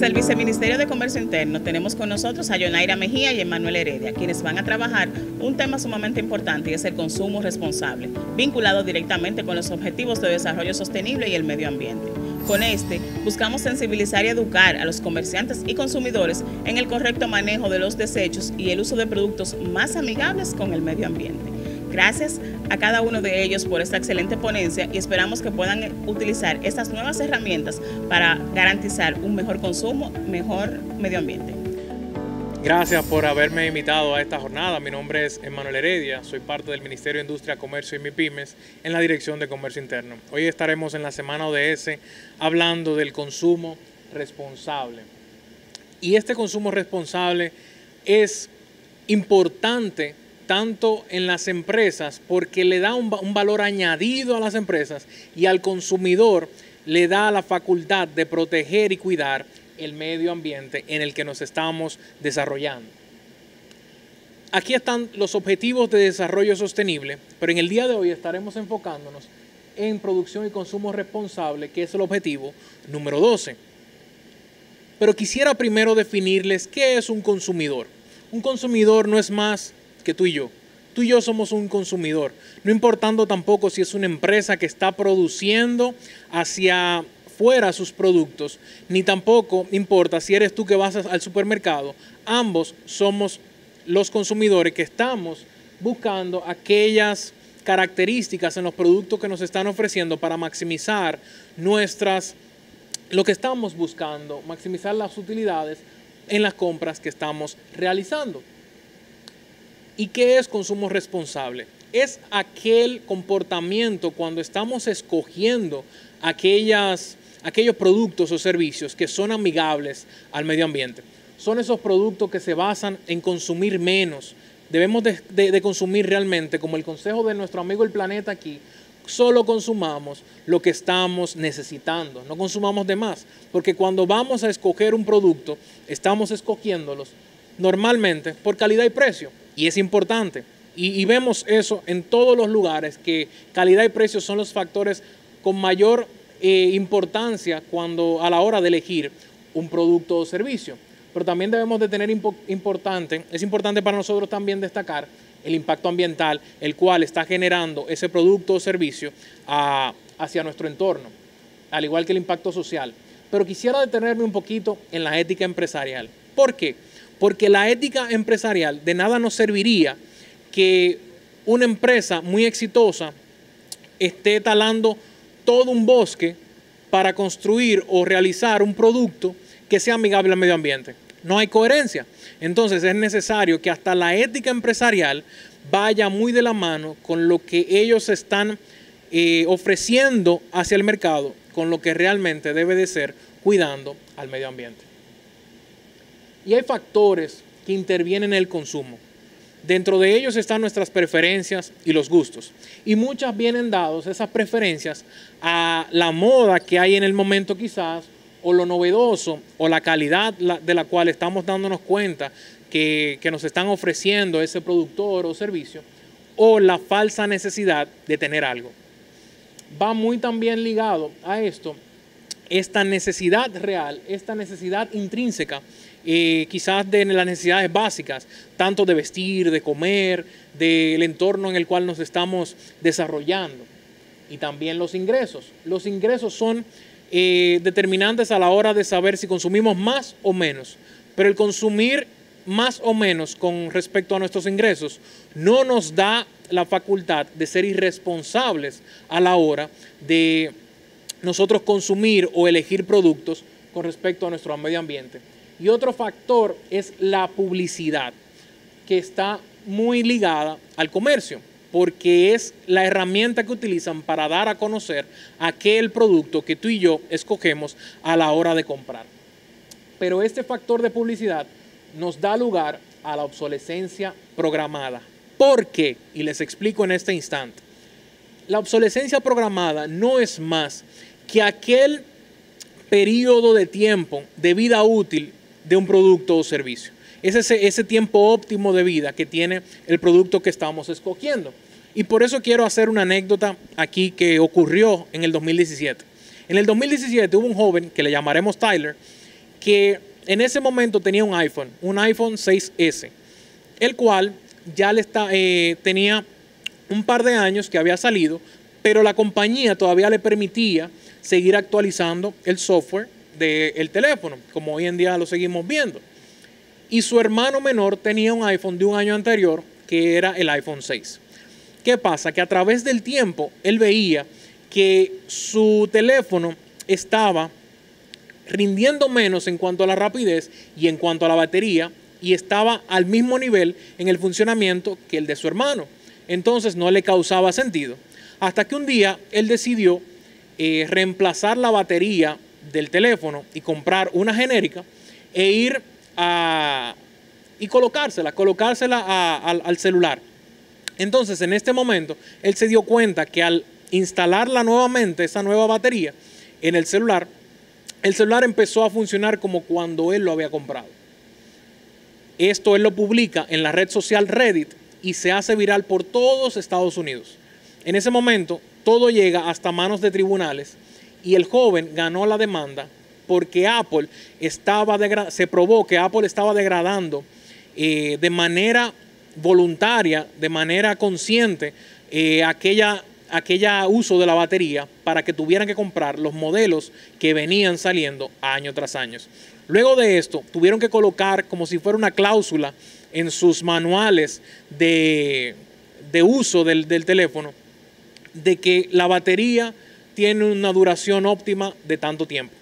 Desde el Viceministerio de Comercio Interno tenemos con nosotros a Yonaira Mejía y Emanuel Heredia, quienes van a trabajar un tema sumamente importante y es el consumo responsable, vinculado directamente con los objetivos de desarrollo sostenible y el medio ambiente. Con este, buscamos sensibilizar y educar a los comerciantes y consumidores en el correcto manejo de los desechos y el uso de productos más amigables con el medio ambiente. Gracias a cada uno de ellos por esta excelente ponencia y esperamos que puedan utilizar estas nuevas herramientas para garantizar un mejor consumo, mejor medio ambiente. Gracias por haberme invitado a esta jornada. Mi nombre es Emanuel Heredia, soy parte del Ministerio de Industria, Comercio y MIPIMES en la Dirección de Comercio Interno. Hoy estaremos en la semana ODS hablando del consumo responsable. Y este consumo responsable es importante tanto en las empresas porque le da un, valor añadido a las empresas y al consumidor le da la facultad de proteger y cuidar el medio ambiente en el que nos estamos desarrollando. Aquí están los objetivos de desarrollo sostenible, pero en el día de hoy estaremos enfocándonos en producción y consumo responsable, que es el objetivo número 12. Pero quisiera primero definirles qué es un consumidor. Un consumidor no es más que tú y yo. Tú y yo somos un consumidor, no importando tampoco si es una empresa que está produciendo hacia fuera sus productos, ni tampoco importa si eres tú que vas al supermercado. Ambos somos los consumidores que estamos buscando aquellas características en los productos que nos están ofreciendo para maximizar nuestras, lo que estamos buscando, maximizar las utilidades en las compras que estamos realizando. ¿Y qué es consumo responsable? Es aquel comportamiento cuando estamos escogiendo aquellas, aquellos productos o servicios que son amigables al medio ambiente. Son esos productos que se basan en consumir menos. Debemos de, consumir realmente, como el consejo de nuestro amigo el planeta aquí, solo consumamos lo que estamos necesitando, no consumamos de más, porque cuando vamos a escoger un producto, estamos escogiéndolos normalmente por calidad y precio. Y es importante. Y, vemos eso en todos los lugares, que calidad y precio son los factores con mayor eh, importancia cuando a la hora de elegir un producto o servicio. Pero también debemos de tener importante, es importante para nosotros también destacar el impacto ambiental, el cual está generando ese producto o servicio hacia nuestro entorno, al igual que el impacto social. Pero quisiera detenerme un poquito en la ética empresarial. ¿Por qué? Porque la ética empresarial de nada nos serviría que una empresa muy exitosa esté talando todo un bosque para construir o realizar un producto que sea amigable al medio ambiente. No hay coherencia. Entonces es necesario que hasta la ética empresarial vaya muy de la mano con lo que ellos están eh, ofreciendo hacia el mercado, con lo que realmente debe de ser cuidando al medio ambiente. Y hay factores que intervienen en el consumo. Dentro de ellos están nuestras preferencias y los gustos. Y muchas vienen dados esas preferencias a la moda que hay en el momento quizás, o lo novedoso, o la calidad de la cual estamos dándonos cuenta que, nos están ofreciendo ese productor o servicio, o la falsa necesidad de tener algo. Va muy también ligado a esto esta necesidad real, esta necesidad intrínseca quizás de las necesidades básicas, tanto de vestir, de comer, del entorno en el cual nos estamos desarrollando. Y también los ingresos. Los ingresos son eh, determinantes a la hora de saber si consumimos más o menos. Pero el consumir más o menos con respecto a nuestros ingresos no nos da la facultad de ser irresponsables a la hora de nosotros consumir o elegir productos con respecto a nuestro medio ambiente. Y otro factor es la publicidad, que está muy ligada al comercio, porque es la herramienta que utilizan para dar a conocer aquel producto que tú y yo escogemos a la hora de comprar. Pero este factor de publicidad nos da lugar a la obsolescencia programada. ¿Por qué? Y les explico en este instante. La obsolescencia programada no es más que aquel periodo de tiempo de vida útil de un producto o servicio. Es ese, ese tiempo óptimo de vida que tiene el producto que estamos escogiendo. Y por eso quiero hacer una anécdota aquí que ocurrió en el 2017. En el 2017 hubo un joven que le llamaremos Tyler, que en ese momento tenía un iPhone, un iPhone 6S, el cual ya le está, eh, tenía un par de años que había salido, pero la compañía todavía le permitía seguir actualizando el software del teléfono, como hoy en día lo seguimos viendo. Y su hermano menor tenía un iPhone de un año anterior, que era el iPhone 6. ¿Qué pasa? Que a través del tiempo él veía que su teléfono estaba rindiendo menos en cuanto a la rapidez y en cuanto a la batería y estaba al mismo nivel en el funcionamiento que el de su hermano. Entonces no le causaba sentido. Hasta que un día él decidió eh, reemplazar la batería del teléfono y comprar una genérica e ir a y colocársela, colocársela al celular. Entonces, en este momento, él se dio cuenta que al instalarla nuevamente, esa nueva batería, en el celular, el celular empezó a funcionar como cuando él lo había comprado. Esto él lo publica en la red social Reddit y se hace viral por todos Estados Unidos. En ese momento, todo llega hasta manos de tribunales y el joven ganó la demanda porque Apple estaba se probó que Apple estaba degradando eh, de manera voluntaria, de manera consciente, eh, aquella aquella uso de la batería para que tuvieran que comprar los modelos que venían saliendo año tras año. Luego de esto, tuvieron que colocar como si fuera una cláusula en sus manuales de, uso del, del teléfono de que la batería tiene una duración óptima de tanto tiempo,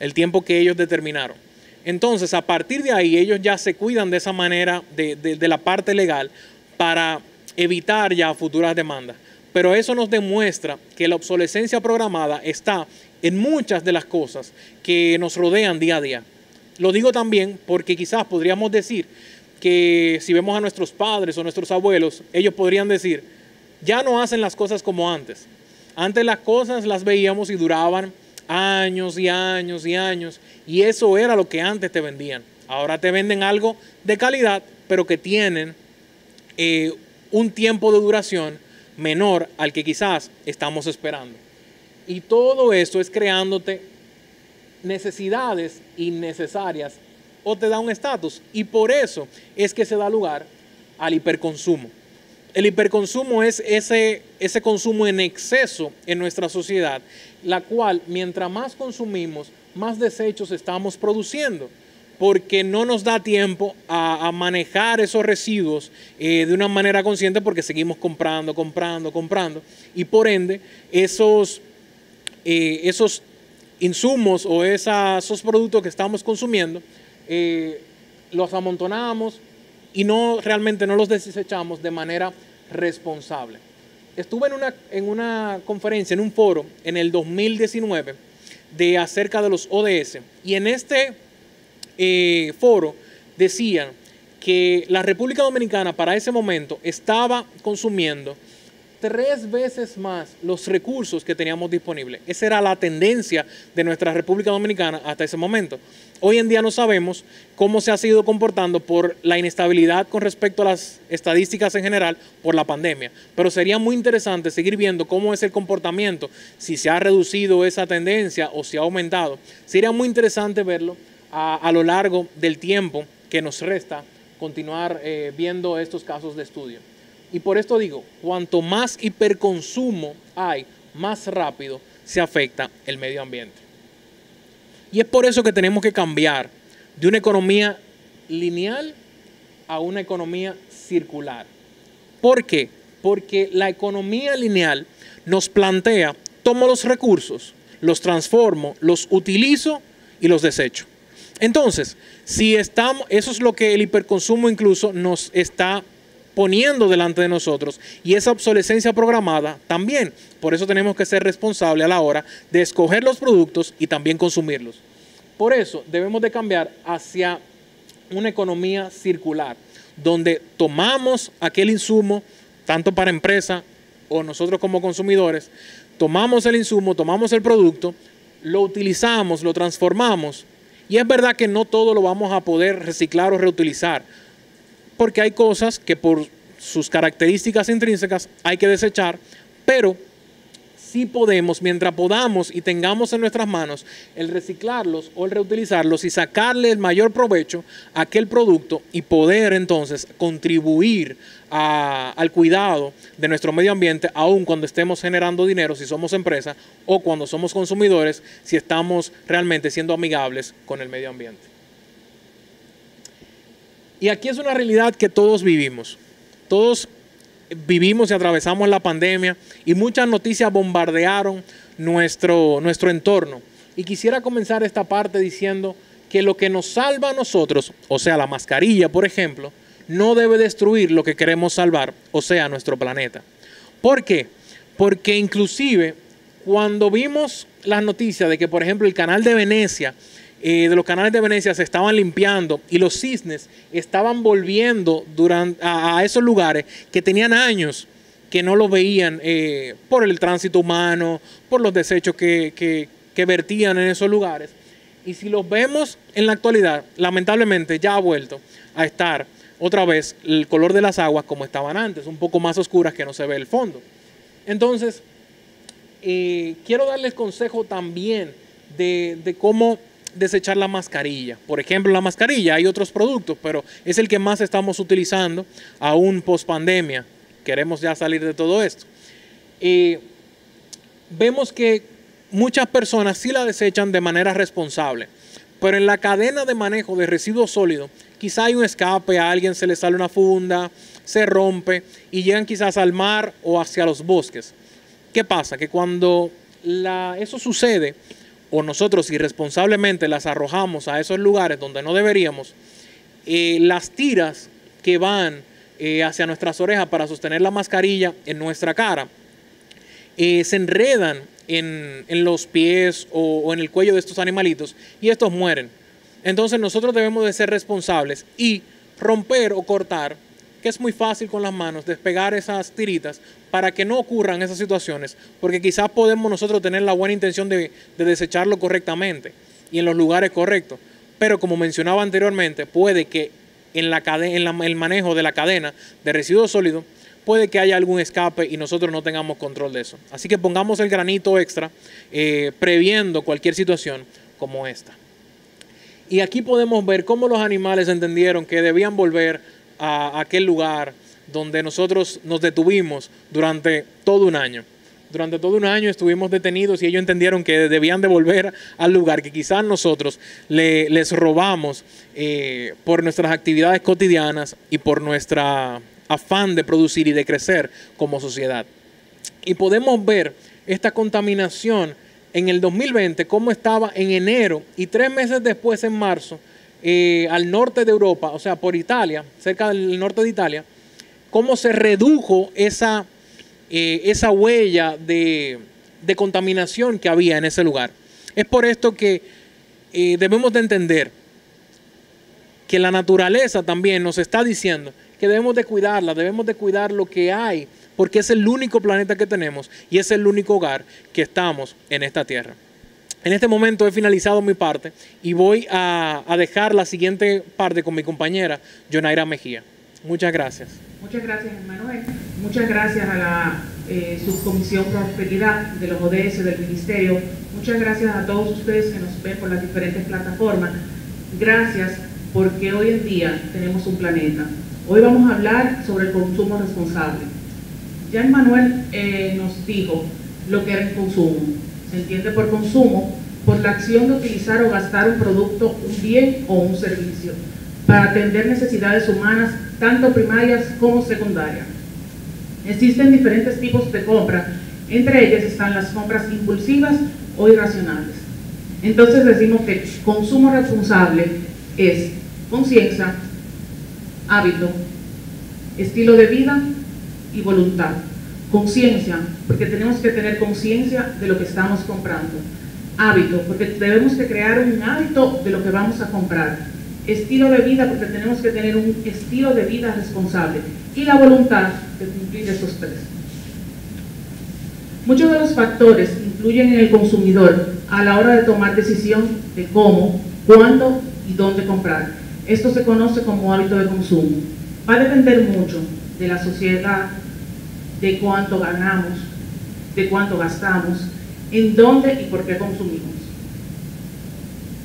el tiempo que ellos determinaron. Entonces, a partir de ahí, ellos ya se cuidan de esa manera de, de la parte legal para evitar ya futuras demandas. Pero eso nos demuestra que la obsolescencia programada está en muchas de las cosas que nos rodean día a día. Lo digo también porque quizás podríamos decir que si vemos a nuestros padres o nuestros abuelos, ellos podrían decir, ya no hacen las cosas como antes. Antes las cosas las veíamos y duraban años y años y años, y eso era lo que antes te vendían. Ahora te venden algo de calidad, pero que tienen eh, un tiempo de duración menor al que quizás estamos esperando. Y todo esto es creándote necesidades innecesarias o te da un estatus. Y por eso es que se da lugar al hiperconsumo. El hiperconsumo es ese, ese consumo en exceso en nuestra sociedad, la cual mientras más consumimos, más desechos estamos produciendo porque no nos da tiempo a, manejar esos residuos eh, de una manera consciente porque seguimos comprando, comprando, comprando. Y por ende, esos, eh, esos insumos o esos productos que estamos consumiendo, eh, los amontonamos y no realmente no los desechamos de manera responsable. Estuve en una, en una conferencia, en un foro, en el 2019, de acerca de los ODS. Y en este eh, foro decían que la República Dominicana para ese momento estaba consumiendo tres veces más los recursos que teníamos disponibles. Esa era la tendencia de nuestra República Dominicana hasta ese momento. Hoy en día no sabemos cómo se ha sido comportando por la inestabilidad con respecto a las estadísticas en general por la pandemia, pero sería muy interesante seguir viendo cómo es el comportamiento, si se ha reducido esa tendencia o si ha aumentado. Sería muy interesante verlo a, lo largo del tiempo que nos resta continuar eh, viendo estos casos de estudio. Y por esto digo, cuanto más hiperconsumo hay, más rápido se afecta el medio ambiente. Y es por eso que tenemos que cambiar de una economía lineal a una economía circular. ¿Por qué? Porque la economía lineal nos plantea, tomo los recursos, los transformo, los utilizo y los desecho. Entonces, si estamos, eso es lo que el hiperconsumo incluso nos está poniendo delante de nosotros y esa obsolescencia programada también. Por eso tenemos que ser responsables a la hora de escoger los productos y también consumirlos. Por eso debemos de cambiar hacia una economía circular, donde tomamos aquel insumo, tanto para empresa o nosotros como consumidores, tomamos el insumo, tomamos el producto, lo utilizamos, lo transformamos y es verdad que no todo lo vamos a poder reciclar o reutilizar, porque hay cosas que por sus características intrínsecas hay que desechar, pero sí podemos, mientras podamos y tengamos en nuestras manos el reciclarlos o el reutilizarlos y sacarle el mayor provecho a aquel producto y poder entonces contribuir al cuidado de nuestro medio ambiente, aun cuando estemos generando dinero, si somos empresa, o cuando somos consumidores, si estamos realmente siendo amigables con el medio ambiente. Y aquí es una realidad que todos vivimos. Todos vivimos y atravesamos la pandemia y muchas noticias bombardearon nuestro, nuestro entorno. Y quisiera comenzar esta parte diciendo que lo que nos salva a nosotros, o sea, la mascarilla, por ejemplo, no debe destruir lo que queremos salvar, o sea, nuestro planeta. ¿Por qué? Porque inclusive cuando vimos las noticias de que, por ejemplo, el canal de Venecia eh, de los canales de Venecia se estaban limpiando y los cisnes estaban volviendo durante, a, esos lugares que tenían años que no lo veían eh, por el tránsito humano, por los desechos que, que vertían en esos lugares. Y si los vemos en la actualidad, lamentablemente ya ha vuelto a estar otra vez el color de las aguas como estaban antes, un poco más oscuras que no se ve el fondo. Entonces, eh, quiero darles consejo también de, de cómo desechar la mascarilla. Por ejemplo, la mascarilla, hay otros productos, pero es el que más estamos utilizando aún post pandemia. Queremos ya salir de todo esto. y vemos que muchas personas sí la desechan de manera responsable, pero en la cadena de manejo de residuos sólidos, quizá hay un escape, a alguien se le sale una funda, se rompe y llegan quizás al mar o hacia los bosques. ¿Qué pasa? Que cuando eso sucede, o nosotros irresponsablemente las arrojamos a esos lugares donde no deberíamos, eh, las tiras que van eh, hacia nuestras orejas para sostener la mascarilla en nuestra cara, eh, se enredan en, los pies o, o en el cuello de estos animalitos y estos mueren. Entonces nosotros debemos de ser responsables y romper o cortar que es muy fácil con las manos despegar esas tiritas para que no ocurran esas situaciones, porque quizás podemos nosotros tener la buena intención de, desecharlo correctamente y en los lugares correctos, pero como mencionaba anteriormente, puede que en, el manejo de la cadena de residuos sólidos, puede que haya algún escape y nosotros no tengamos control de eso. Así que pongamos el granito extra eh, previendo cualquier situación como esta. Y aquí podemos ver cómo los animales entendieron que debían volver a aquel lugar donde nosotros nos detuvimos durante todo un año. Durante todo un año estuvimos detenidos y ellos entendieron que debían de volver al lugar que quizás nosotros les robamos eh, por nuestras actividades cotidianas y por nuestra afán de producir y de crecer como sociedad. Y podemos ver esta contaminación en el 2020, cómo estaba en enero y tres meses después, en marzo, eh, al norte de Europa, o sea, por Italia, cerca del norte de Italia, cómo se redujo esa, eh, esa huella de, contaminación que había en ese lugar. Es por esto que eh, debemos de entender que la naturaleza también nos está diciendo que debemos de cuidarla, debemos de cuidar lo que hay, porque es el único planeta que tenemos y es el único hogar que estamos en esta tierra. En este momento he finalizado mi parte y voy a, dejar la siguiente parte con mi compañera, Jonaira Mejía. Muchas gracias. Muchas gracias, Manuel. Muchas gracias a la eh, Subcomisión Prosperidad de los ODS del Ministerio. Muchas gracias a todos ustedes que nos ven por las diferentes plataformas. Gracias porque hoy en día tenemos un planeta. Hoy vamos a hablar sobre el consumo responsable. Ya Manuel eh, nos dijo lo que era el consumo se entiende por consumo, por la acción de utilizar o gastar un producto, un bien o un servicio, para atender necesidades humanas, tanto primarias como secundarias. Existen diferentes tipos de compra, entre ellas están las compras impulsivas o irracionales. Entonces decimos que consumo responsable es conciencia, hábito, estilo de vida y voluntad. Conciencia, porque tenemos que tener conciencia de lo que estamos comprando. Hábito, porque debemos crear un hábito de lo que vamos a comprar. Estilo de vida, porque tenemos que tener un estilo de vida responsable. Y la voluntad de cumplir esos tres. Muchos de los factores influyen en el consumidor a la hora de tomar decisión de cómo, cuándo y dónde comprar. Esto se conoce como hábito de consumo. Va a depender mucho de la sociedad, de cuánto ganamos, de cuánto gastamos, en dónde y por qué consumimos.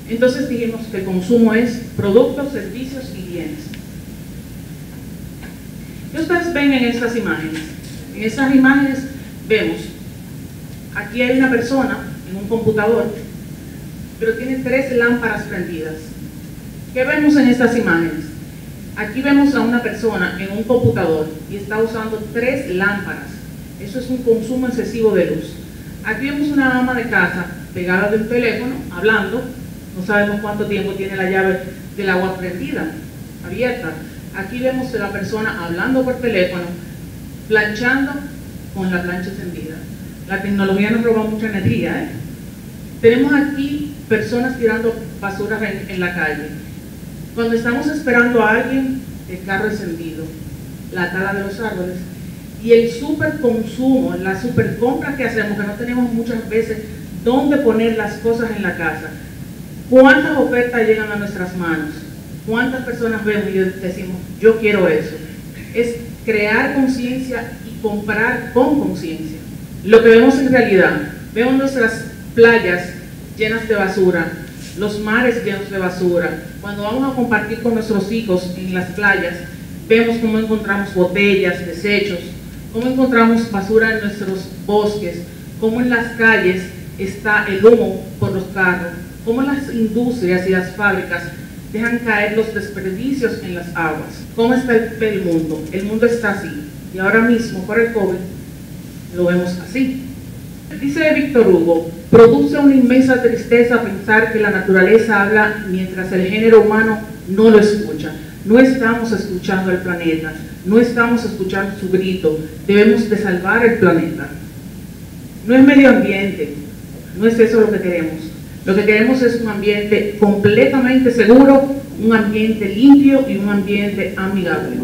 Entonces dijimos que consumo es productos, servicios y bienes. ¿Qué ustedes ven en estas imágenes? En estas imágenes vemos, aquí hay una persona en un computador, pero tiene tres lámparas prendidas. ¿Qué vemos en estas imágenes? Aquí vemos a una persona en un computador y está usando tres lámparas. Eso es un consumo excesivo de luz. Aquí vemos una ama de casa pegada del teléfono, hablando. No sabemos cuánto tiempo tiene la llave del agua prendida, abierta. Aquí vemos a la persona hablando por teléfono, planchando con la plancha encendida. La tecnología nos roba mucha energía. ¿eh? Tenemos aquí personas tirando basura en, en la calle cuando estamos esperando a alguien, el carro encendido, la tala de los árboles y el super consumo, la super compra que hacemos, que no tenemos muchas veces dónde poner las cosas en la casa. ¿Cuántas ofertas llegan a nuestras manos? ¿Cuántas personas vemos y decimos, yo quiero eso? Es crear conciencia y comprar con conciencia. Lo que vemos en realidad, vemos nuestras playas llenas de basura, los mares llenos de basura. Cuando vamos a compartir con nuestros hijos en las playas, vemos cómo encontramos botellas, desechos, cómo encontramos basura en nuestros bosques, cómo en las calles está el humo por los carros, cómo las industrias y las fábricas dejan caer los desperdicios en las aguas. ¿Cómo está el, mundo? El mundo está así. Y ahora mismo, por el COVID, lo vemos así. Dice Víctor Hugo, produce una inmensa tristeza pensar que la naturaleza habla mientras el género humano no lo escucha. No estamos escuchando al planeta, no estamos escuchando su grito, debemos de salvar el planeta. No es medio ambiente, no es eso lo que queremos. Lo que queremos es un ambiente completamente seguro, un ambiente limpio y un ambiente amigable.